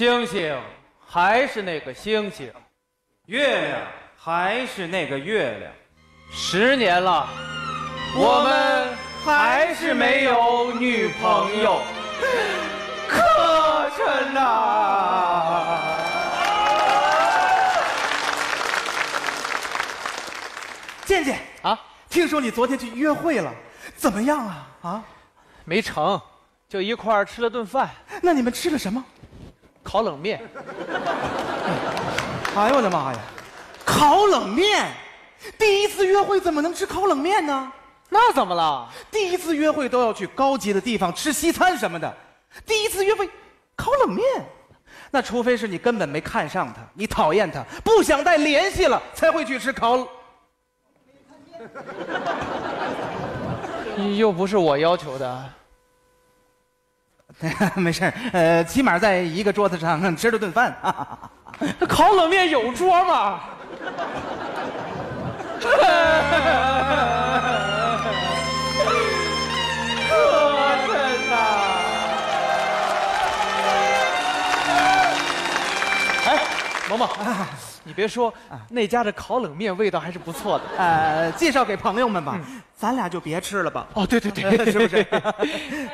星星还是那个星星，月亮还是那个月亮，十年了，我们还是没有女朋友。可碜呐！健健啊，听说你昨天去约会了，怎么样啊？啊，没成，就一块儿吃了顿饭，那你们吃了什么？烤冷面。哎呦我的妈呀，烤冷面！第一次约会怎么能吃烤冷面呢？那怎么了？第一次约会都要去高级的地方吃西餐什么的，第一次约会烤冷面，那除非是你根本没看上他，你讨厌他，不想再联系了，才会去吃烤。又不是我要求的。没事呃，起码在一个桌子上吃了顿饭。烤冷面有桌吗？萌萌，你别说，那家的烤冷面味道还是不错的。呃，介绍给朋友们吧，咱俩就别吃了吧。哦，对对对，是不是？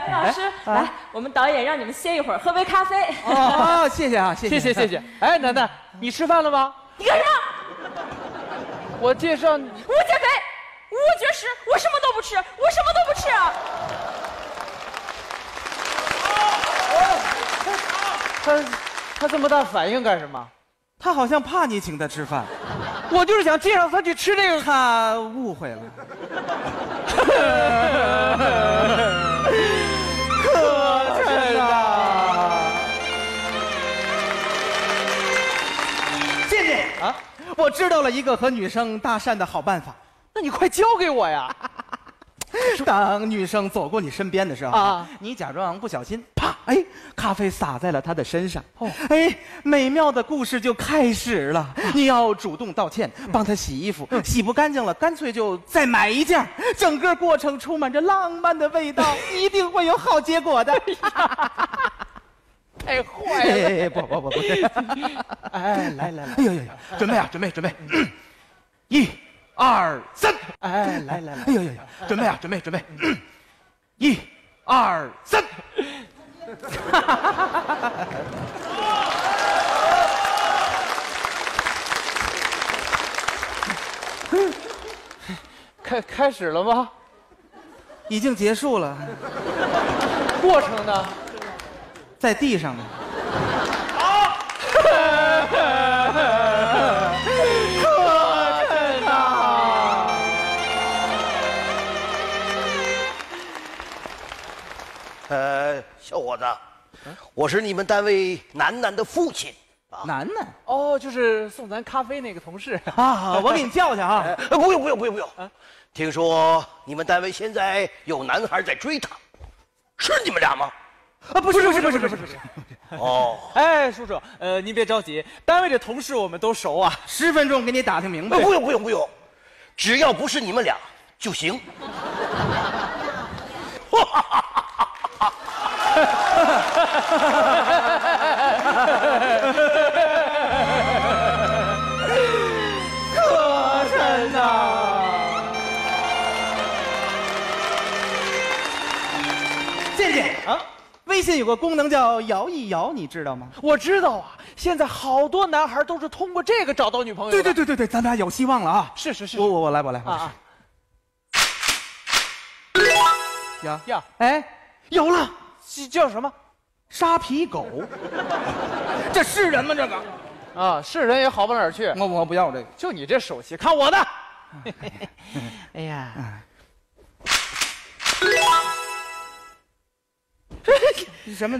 哎老师，来，我们导演让你们歇一会儿，喝杯咖啡。哦，谢谢啊，谢谢谢谢谢。哎，楠楠，你吃饭了吗？你干什么？我介绍你。我减肥，我绝食，我什么都不吃，我什么都不吃啊！他他这么大反应干什么？他好像怕你请他吃饭，我就是想介绍他去吃这个。他误会了。可琛呐！健健啊，我知道了一个和女生搭讪的好办法。那你快教给我呀！当女生走过你身边的时候啊。啊，你假装不小心，啪，哎，咖啡洒在了她的身上。哦，哎，美妙的故事就开始了。你要主动道歉，帮她洗衣服，洗不干净了，干脆就再买一件。整个过程充满着浪漫的味道，一定会有好结果的。太坏了！哎，不不不不，哎，来来来，哎呦呦呦，准备啊，准备准备，一、二、三，哎，来来来，哎呦呦呦，准备啊，准备准备，一、二、三。开开始了吗？已经结束了，过程呢？在地上呢。我是你们单位楠楠的父亲啊。楠楠哦，就是送咱咖啡那个同事。啊，我给你叫去啊。呃不用不用不用不用，听说你们单位现在有男孩在追她，是你们俩吗？啊，不是不是不是不是不是，哦，哎，叔叔，呃，您别着急，单位的同事我们都熟啊。十分钟给你打听明白呃。不用不用不用，只要不是你们俩就行。啊，微信有个功能叫摇一摇，你知道吗？我知道啊，现在好多男孩都是通过这个找到女朋友。对对对对对，咱俩有希望了啊！是是是我我我来我来呀呀！哎，有了，叫叫什么？沙皮狗，这是人吗？这个啊，是人也好不哪儿去。我我不要这个。就你这手气，看我的！哎呀，什么？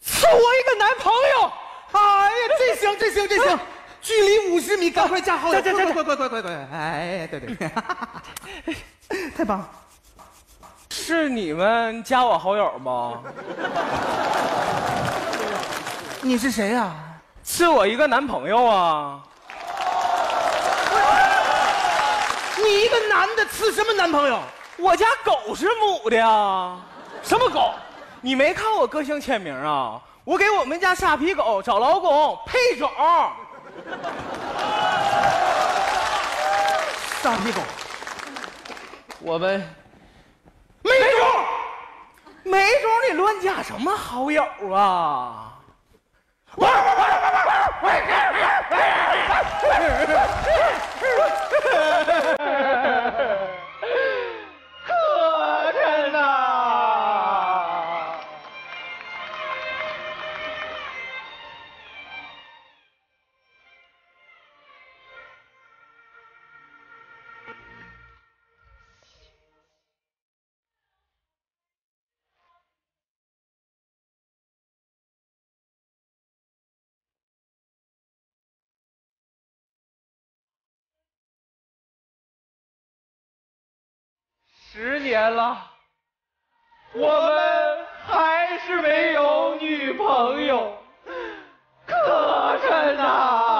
赐我一个男朋友。哎呀，这行这行这行，距离五十米，赶快加好友！这这这快快快快快快！哎，对对，太棒了！是你们加我好友吗？你是谁呀？赐我一个男朋友啊！你一个男的赐什么男朋友？我家狗是母的呀！什么狗？你没看我个性签名啊？我给我们家沙皮狗找老公配种。沙皮狗，我们没种，没种，你乱加什么好友啊？十年了，我们还是没有女朋友，磕碜呐啊。